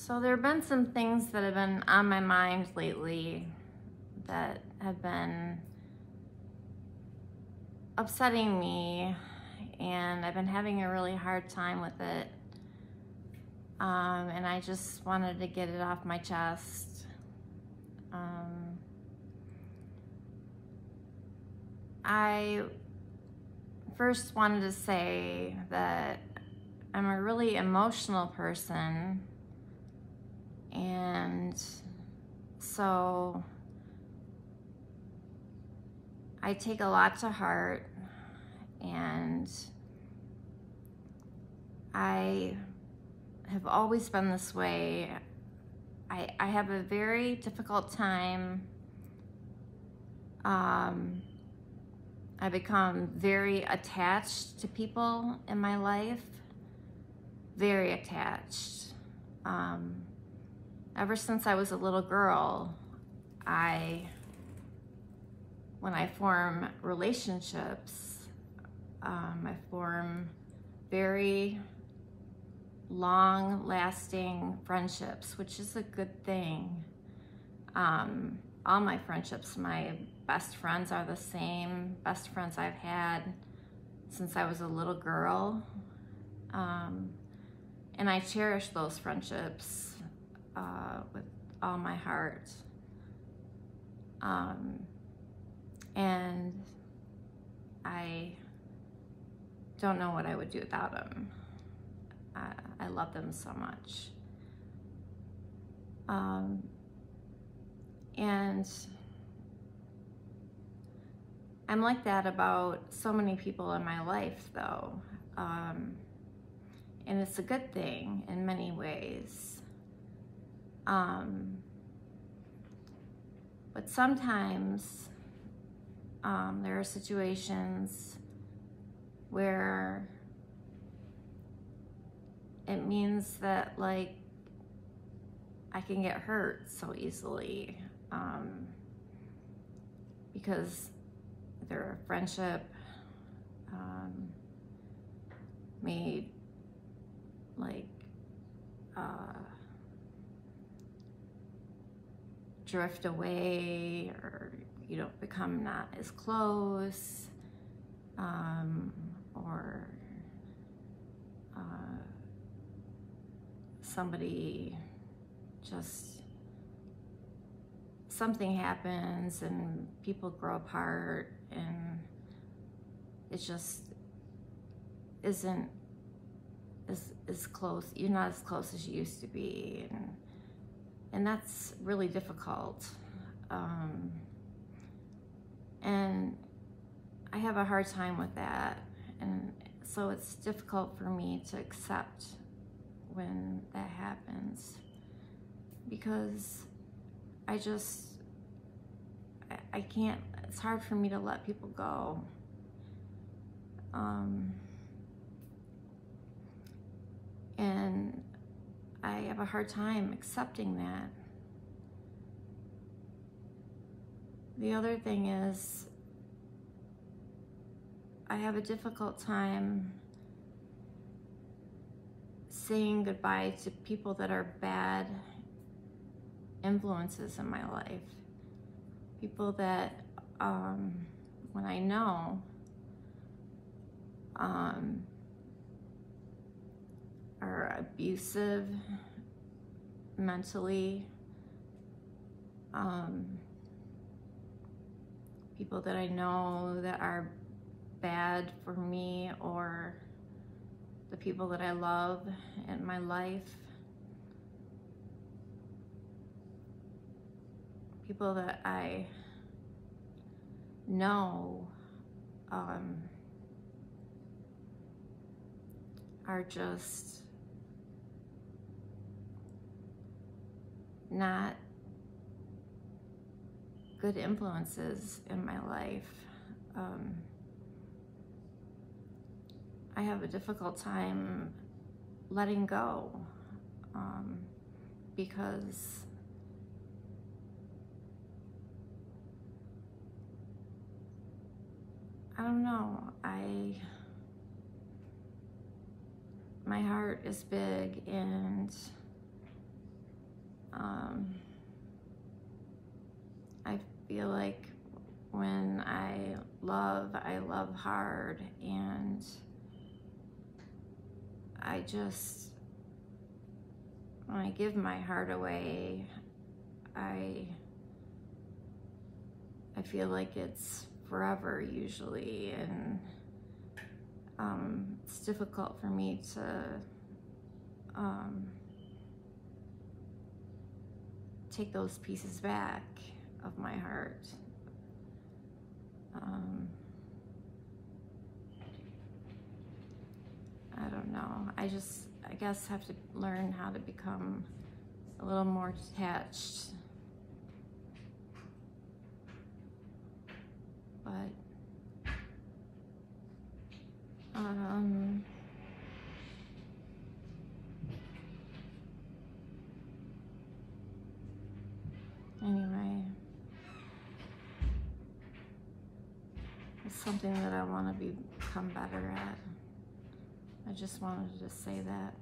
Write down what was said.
So there have been some things that have been on my mind lately that have been upsetting me and I've been having a really hard time with it. Um, and I just wanted to get it off my chest. Um, I first wanted to say that I'm a really emotional person and so I take a lot to heart and I have always been this way. I, I have a very difficult time. Um, I become very attached to people in my life, very attached. Um, ever since I was a little girl, I, when I form relationships, um, I form very long lasting friendships, which is a good thing. Um, all my friendships, my best friends are the same best friends I've had since I was a little girl. Um, and I cherish those friendships uh, with all my heart. Um, and I don't know what I would do without them. I, I love them so much. Um, and I'm like that about so many people in my life, though. Um, and it's a good thing in many ways. Um, but sometimes um, there are situations where it means that like I can get hurt so easily um, because their friendship um, may like uh, drift away or you don't become not as close um, or uh, somebody just something happens and people grow apart and it just isn't as, as close you're not as close as you used to be and and that's really difficult. Um, and I have a hard time with that. And so it's difficult for me to accept when that happens. Because I just I, I can't it's hard for me to let people go. Um, and I have a hard time accepting that the other thing is I have a difficult time saying goodbye to people that are bad influences in my life. People that, um, when I know, um, abusive mentally, um, people that I know that are bad for me or the people that I love in my life. People that I know um, are just not good influences in my life. Um, I have a difficult time letting go um, because I don't know. I my heart is big and Um, I feel like when I love, I love hard, and I just, when I give my heart away, I, I feel like it's forever usually, and um, it's difficult for me to um, take those pieces back of my heart. Um, I don't know. I just, I guess, have to learn how to become a little more detached. But, um, anyway, it's something that I want to become better at. I just wanted to say that.